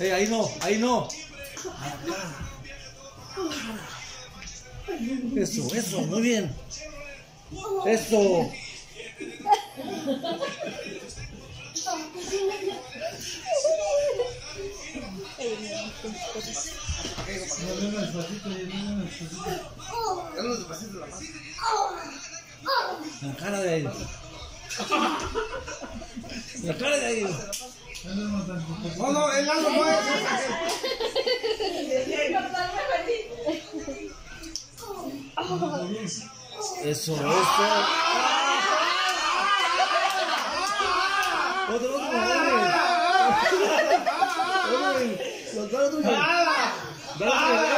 Ahí no, ahí no. Eso, eso, muy bien. Eso. La cara de ahí. La cara de ahí. No, no, el algo no es. Eso, eso. Otro, otro, otro. Otro, otro. Dale,